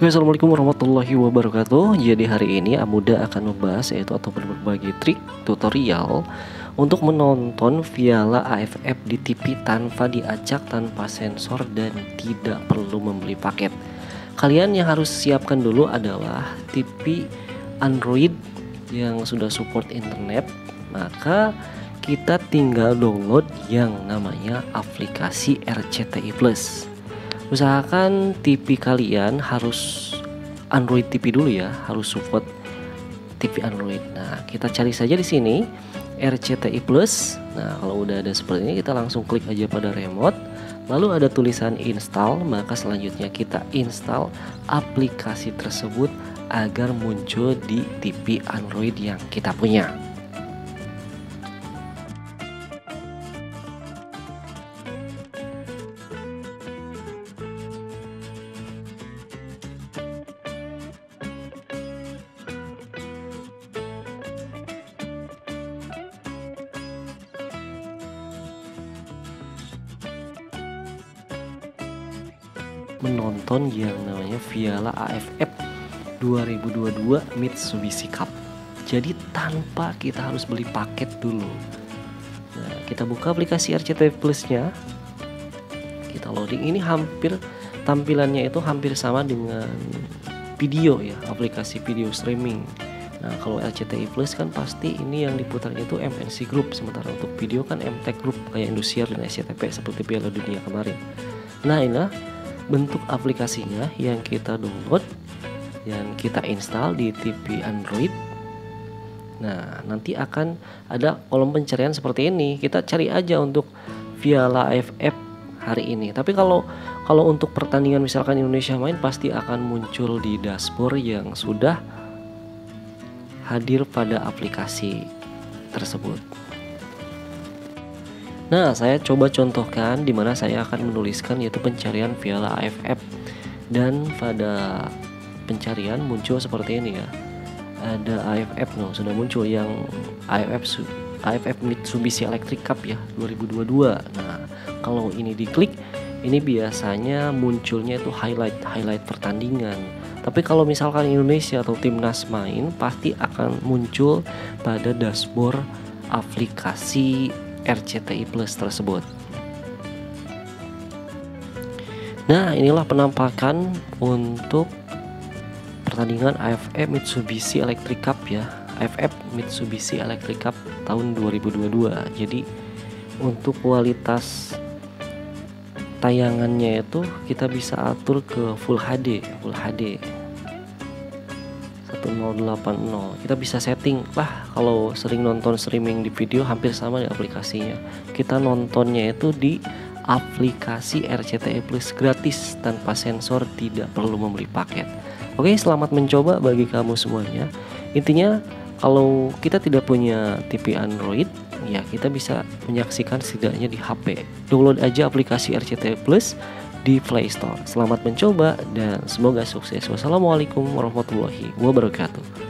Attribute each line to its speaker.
Speaker 1: Assalamualaikum warahmatullahi wabarakatuh. Jadi hari ini Amuda akan membahas yaitu atau berbagi trik tutorial untuk menonton Viala AFF di TV tanpa diacak, tanpa sensor dan tidak perlu membeli paket. Kalian yang harus siapkan dulu adalah TV Android yang sudah support internet, maka kita tinggal download yang namanya aplikasi RCTI Plus usahakan TV kalian harus Android TV dulu ya, harus support TV Android. Nah, kita cari saja di sini RCTI Plus. Nah, kalau udah ada seperti ini, kita langsung klik aja pada remote. Lalu ada tulisan install, maka selanjutnya kita install aplikasi tersebut agar muncul di TV Android yang kita punya. Menonton yang namanya Viala AFF 2022 Mitsubishi Cup. Jadi tanpa kita harus beli paket dulu. Nah, kita buka aplikasi RCTI Plus-nya. Kita loading ini hampir tampilannya itu hampir sama dengan video ya, aplikasi video streaming. Nah, kalau RCTI Plus kan pasti ini yang diputarnya itu MNC Group, sementara untuk video kan MTech Group kayak Indosiar dan SCTP seperti Piala Dunia kemarin. Nah, ini bentuk aplikasinya yang kita download yang kita install di TV Android. Nah, nanti akan ada kolom pencarian seperti ini. Kita cari aja untuk Viala AFF hari ini. Tapi kalau kalau untuk pertandingan misalkan Indonesia main pasti akan muncul di dashboard yang sudah hadir pada aplikasi tersebut. Nah, saya coba contohkan di mana saya akan menuliskan yaitu pencarian Viala AFF dan pada pencarian muncul seperti ini ya. Ada AFF no, sudah muncul yang AFF AFF Mitsubishi Electric Cup ya 2022. Nah, kalau ini diklik ini biasanya munculnya itu highlight highlight pertandingan. Tapi kalau misalkan Indonesia atau timnas main pasti akan muncul pada dashboard aplikasi RCTI Plus tersebut. Nah, inilah penampakan untuk pertandingan AFF Mitsubishi Electric Cup ya. AFF Mitsubishi Electric Cup tahun 2022. Jadi untuk kualitas tayangannya itu kita bisa atur ke Full HD, Full HD 1080 kita bisa setting. Lah kalau sering nonton streaming di video hampir sama di aplikasinya. Kita nontonnya itu di aplikasi RCTI Plus gratis tanpa sensor tidak perlu membeli paket. Oke selamat mencoba bagi kamu semuanya. Intinya kalau kita tidak punya TV Android ya kita bisa menyaksikan setidaknya di HP download aja aplikasi RCTI Plus di Play Store. Selamat mencoba dan semoga sukses. Wassalamualaikum warahmatullahi wabarakatuh.